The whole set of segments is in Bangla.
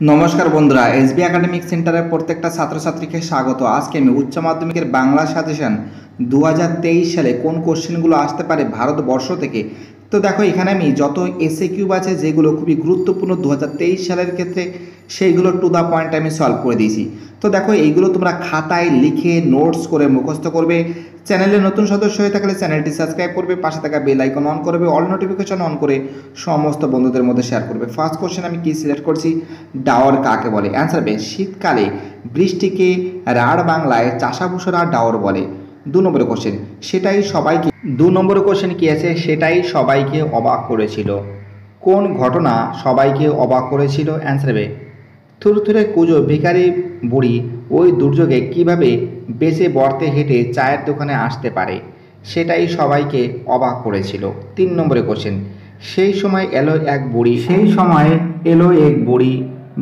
নমস্কার বন্ধুরা এসবি একাডেমিক সেন্টারের প্রত্যেকটা ছাত্রছাত্রীকে স্বাগত। আজকে আমি উচ্চ মাধ্যমিকের বাংলা সাজেশন দু হাজার তেইশ সালে কোন কোশ্চেনগুলো আসতে পারে ভারতবর্ষ থেকে তো দেখো, এখানে আমি যত এসএ কিউব আছে, যেগুলো খুবই গুরুত্বপূর্ণ দু হাজার তেইশ সালের ক্ষেত্রে, সেইগুলো টু দ্য পয়েন্ট আমি সলভ করে দিয়েছি। তো দেখো, এইগুলো তোমরা খাতায় লিখে নোটস করে মুখস্থ করবে। চ্যানেলে নতুন সদস্য হয়ে থাকলে চ্যানেলটি সাবস্ক্রাইব করবে, পাশে থাকা বেল আইকন অন করবে অল নোটিফিকেশন অন করে সমস্ত বন্ধুদের মধ্যে শেয়ার করবে। ফার্স্ট কোশ্চেন আমি কি সিলেক্ট করছি? ডাওয়ার কাকে বলে? অ্যান্সার হবে শীতকালে বৃষ্টিকে রাঢ় বাংলায় চাষাভূষরা ডাওর বলে। দু নম্বরের কোশ্চেন সেটাই সবাইকে, দু নম্বরের কোশ্চেন কি আছে? সেটাই সবাইকে অবাক করেছিল। কোন ঘটনা সবাইকে অবাক করেছিল? অ্যান্সার হবে, থুরথুরে কুজো ভিখারি বুড়ি ওই দুর্যোগে কীভাবে বেঁচে বর্তে হেঁটে চায়ের দোকানে আসতে পারে? সেটাই সবাইকে অবাক করেছিল। তিন নম্বরে কোশ্চেন সেই সময় এলো এক বুড়ি, সেই সময় এলো এক বুড়ি,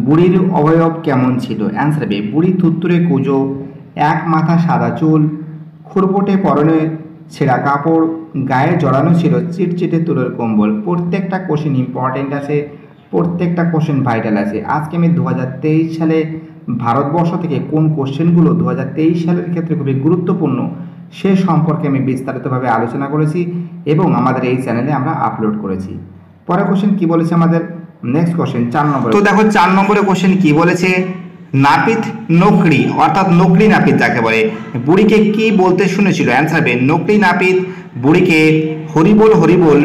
বুড়ির অবয়ব কেমন ছিল? অ্যান্সার হবে, বুড়ি থুত্তুরে কুজো, এক মাথা সাদা চুল খুরপোটে পরনে ছেঁড়া কাপড়, গায়ে জড়ানো ছিল চিটচিটে তুলোর কম্বল। প্রত্যেকটা কোশ্চেন ইম্পর্টেন্ট আছে, প্রত্যেকটা কোশ্চেন ভাইটাল আছে। আজকে আমি দু হাজার তেইশ সালে ভারতবর্ষ থেকে কোন কোশ্চেনগুলো দু হাজার তেইশ সালের ক্ষেত্রে খুবই গুরুত্বপূর্ণ, সে সম্পর্কে আমি বিস্তারিতভাবে আলোচনা করেছি এবং আমাদের এই চ্যানেলে আমরা আপলোড করেছি। পরের কোশ্চেন কি বলেছে আমাদের? নেক্সট কোশ্চেন চার নম্বর। তো দেখো, চার নম্বরের কোশ্চেন কি বলেছে? নাপিত নকরি অর্থাৎ নকরি নাপিত যাকে বলে। বুড়িকে কি বলতে শুনেছিল? অ্যান্সার হবে নকরি নাপিত বুড়িকে হরিবোল হরিবোল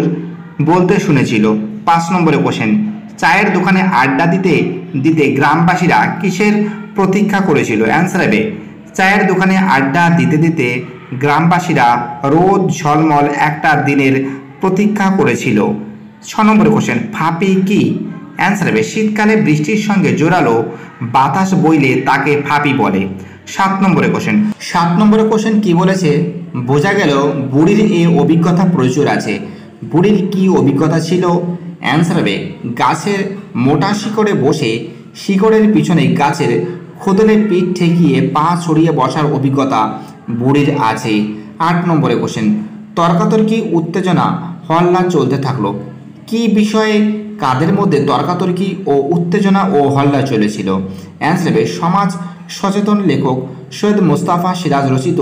বলতে শুনেছিল। পাঁচ নম্বরে কোশ্চেন চায়ের দোকানে আড্ডা দিতে দিতে গ্রামবাসীরা কিসের প্রতীক্ষা করেছিল? অ্যান্সার হবে, চায়ের দোকানে আড্ডা দিতে দিতে গ্রামবাসীরা রোদ ঝলমল একটা দিনের প্রতীক্ষা করেছিল। ছ নম্বরে কোশ্চেন ফাঁপি কি? অ্যান্সার হবে, শীতকালে বৃষ্টির সঙ্গে জোরালো বাতাস বইলে তাকে ফাঁপি বলে। সাত নম্বরে কোশ্চেন সাত নম্বরে কোশ্চেন কি বলেছে? বোঝা গেল বুড়ির এ অভিজ্ঞতা প্রচুর আছে। বুড়ির কি অভিজ্ঞতা ছিল? অ্যান্সার হবে, গাছের মোটা শিকড়ে বসে শিকড়ের পিছনে গাছের খোদলে পিঠ ঠেকিয়ে পা ছড়িয়ে বসার অভিজ্ঞতা বুড়ির আছে। আট নম্বরে কোশ্চেন তর্কাতর্কি, উত্তেজনা, হল্লা চলতে থাকল। কি বিষয়ে কাদের মধ্যে তর্কাতর্কি ও উত্তেজনা ও হল্লা চলেছিল? অ্যান্সার হবে, সমাজ সচেতন লেখক সৈয়দ মুস্তাফা সিরাজ রচিত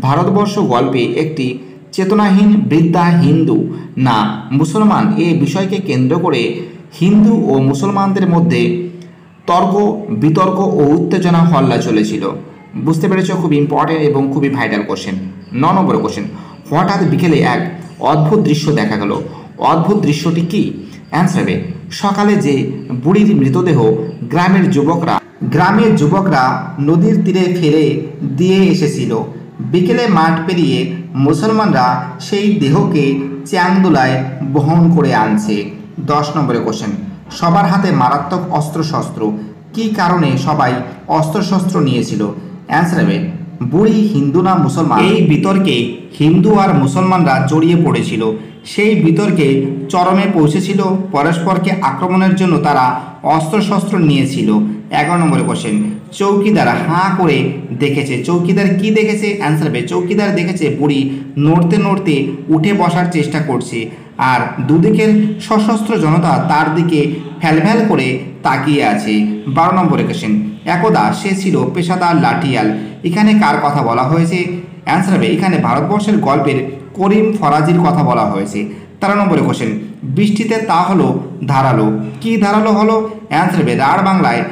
ভারতবর্ষ গল্পে একটি চেতনাহীন বৃদ্ধা হিন্দু না মুসলমান এ বিষয়কে কেন্দ্র করে হিন্দু ও মুসলমানদের মধ্যে তর্ক, বিতর্ক ও উত্তেজনা, হল্লা চলেছিল। বুঝতে পেরেছ? খুব ইম্পর্টেন্ট এবং খুবই ভাইটাল কোশ্চেন ন নম্বর কোশ্চেন হঠাৎ বিকেলে এক অদ্ভুত দৃশ্য দেখা গেল। অদ্ভুত দৃশ্যটি কি? অ্যান্সার হবে, সকালে যে বুড়ির মৃতদেহ গ্রামের যুবকরা গ্রামের যুবকরা নদীর তীরে ফেলে দিয়ে এসেছিল। বিকেলে মাঠ পেরিয়ে মুসলমানরা সেই দেহকে চ্যাংদোলায় বহন করে আনছে। দশ নম্বরে কোশ্চেন সবার হাতে মারাত্মক অস্ত্রশস্ত্র, কি কারণে সবাই অস্ত্রশস্ত্র নিয়েছিল? অ্যান্সার হবে, বুড়ি হিন্দু না মুসলমান? এই বিতর্কে হিন্দু আর মুসলমানরা জড়িয়ে পড়েছিল। সেই বিতর্কে চরমে পৌঁছেছিল, পরস্পরকে আক্রমণের জন্য তারা অস্ত্রশস্ত্র নিয়েছিল। এগারো নম্বরে কোশ্চেন চৌকিদার হাঁ করে দেখেছে। চৌকিদার কি দেখেছে? অ্যান্সার হবে, চৌকিদার দেখেছে বুড়ি নড়তে নড়তে উঠে বসার চেষ্টা করছে আর দুদিকের সশস্ত্র জনতা তার দিকে ফ্যালফ্যাল করে তাকিয়ে আছে। বারো নম্বরে কোশ্চেন একদা সে ছিল পেশাদার লাঠিয়াল। এখানে কার কথা বলা হয়েছে? অ্যান্সার হবে, এখানে ভারতবর্ষের গল্পের করিম ফরাজির কথা বলা হয়েছে। তেরো নম্বরে কোশ্চেন, বৃষ্টিতে তা হলো ধারালো, কি ধারালো হলো? অ্যান্সার হবে রাঢ় বাংলায়,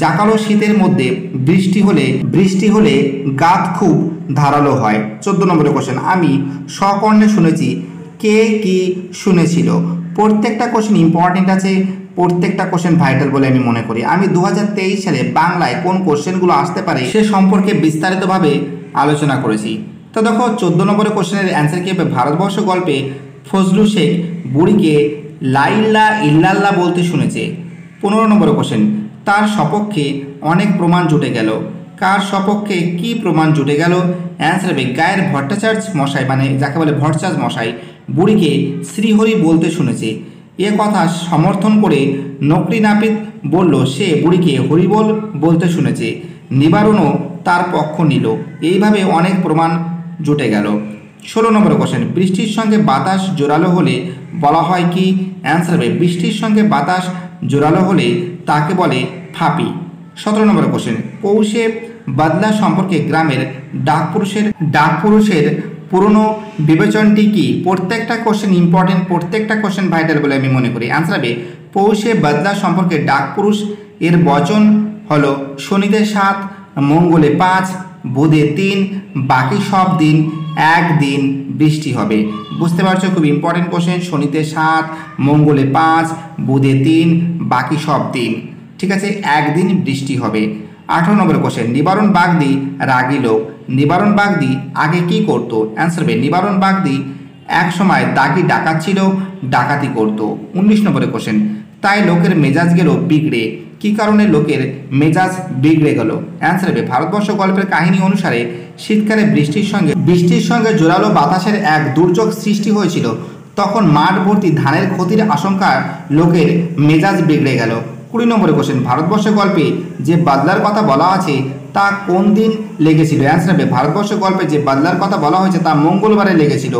জাকালো শীতের মধ্যে বৃষ্টি হলে বৃষ্টি হলে গাত খুব ধারালো হয়। চোদ্দ নম্বরে কোশ্চেন, আমি সকর্ণে শুনেছি, কে কি শুনেছিল? প্রত্যেকটা কোশ্চেন ইম্পর্টেন্ট আছে, প্রত্যেকটা কোশ্চেন ভাইটাল বলে আমি মনে করি। আমি দু হাজার তেইশ সালে বাংলায় কোন কোশ্চেনগুলো আসতে পারে সে সম্পর্কে বিস্তারিতভাবে আলোচনা করেছি। তো দেখো চোদ্দ নম্বরের কোশ্চেনের অ্যান্সার কি হবে? ভারতবর্ষ গল্পে ফজলু শেখ বুড়িকে লাইল্লা ইল্লাল্লাহ বলতে শুনেছে। পনেরো নম্বরের কোশ্চেন, তার সপক্ষে অনেক প্রমাণ জুটে গেল। কার সপক্ষে কি প্রমাণ জুটে গেল? অ্যান্সার হবে গায়ের ভট্টাচার্য মশাই মানে যাকে বলে ভট্টাচার্য মশাই, বুড়িকে শ্রীহরি বলতে শুনেছে। এ কথা সমর্থন করে নকরি নাপিত বলল, সে বুড়িকে হরিবল বলতে শুনেছে। নিবারণও তার পক্ষ নিল। এইভাবে অনেক প্রমাণ জুটে গেল। ষোলো নম্বর কোশ্চেন বৃষ্টির সঙ্গে বাতাস জোরালো হলে বলা হয় কি? অ্যান্সার হবে, বৃষ্টির সঙ্গে বাতাস জোরালো হলে তাকে বলে ফাপি। সতেরো নম্বর কোশ্চেন পৌষে বাদলা সম্পর্কে গ্রামের ডাক পুরুষের ডাক পুরুষের পুরনো বিবেচনটি কি? প্রত্যেকটা কোশ্চেন ইম্পর্টেন্ট প্রত্যেকটা কোশ্চেন ভাইটাল বলে আমি মনে করি। অ্যান্সার হবে, পৌষে বাদলা সম্পর্কে ডাক পুরুষ, এর বচন হলো শনিতে সাত, মঙ্গলে পাঁচ বুধে তিন, বাকি সব দিন একদিন বৃষ্টি হবে। বুঝতে পারছ? খুব ইম্পর্টেন্ট কোশ্চেন শনিতে সাত, মঙ্গলে পাঁচ, বুধে তিন, বাকি সব দিন। ঠিক আছে? একদিন বৃষ্টি হবে। আঠারো নম্বর কোশ্চেন নিবারণ বাগদি রাগী লোক। নিবারণ বাগদি আগে কি করত? অ্যান্সার হবে, নিবারণ বাগদি এক সময় দাগি ডাকাত ছিল, ডাকাতি করত। উনিশ নম্বরের কোশ্চেন তাই লোকের মেজাজ গেল বিগড়ে। কি কারণে লোকের মেজাজ বিগড়ে গেল? অ্যান্সার হবে, ভারতবর্ষ গল্পের কাহিনী অনুসারে শীতকালে বৃষ্টির সঙ্গে বৃষ্টির সঙ্গে জোরালো বাতাসের এক দুর্যোগ সৃষ্টি হয়েছিল। তখন মাঠ ভর্তি ধানের ক্ষতির আশঙ্কার লোকের মেজাজ বিগড়ে গেল। কুড়ি নম্বরে কোশ্চেন ভারতবর্ষ গল্পে যে বাদলার কথা বলা আছে, তা কোন দিন লেগেছিল? অ্যান্সার হবে, ভারতবর্ষ গল্পে যে বাদলার কথা বলা হয়েছে, তা মঙ্গলবারে লেগেছিল।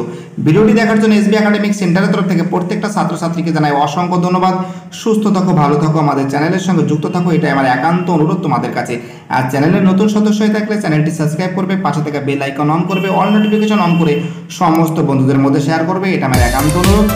ভিডিওটি দেখার জন্য এসবি একাডেমিক সেন্টারের তরফ থেকে প্রত্যেকটা ছাত্রছাত্রীকে জানাই অসংখ্য ধন্যবাদ। সুস্থ থাকো, ভালো থাকো, আমাদের চ্যানেলের সঙ্গে যুক্ত থাকো, এটাই আমার একান্ত অনুরোধ তোমাদের কাছে। আর চ্যানেলের নতুন সদস্য হয়ে থাকলে চ্যানেলটি সাবস্ক্রাইব করবে, পাশে থেকে বেল আইকন অন করবে, অল নোটিফিকেশন অন করে সমস্ত বন্ধুদের মধ্যে শেয়ার করবে, এটা আমার একান্ত অনুরোধ।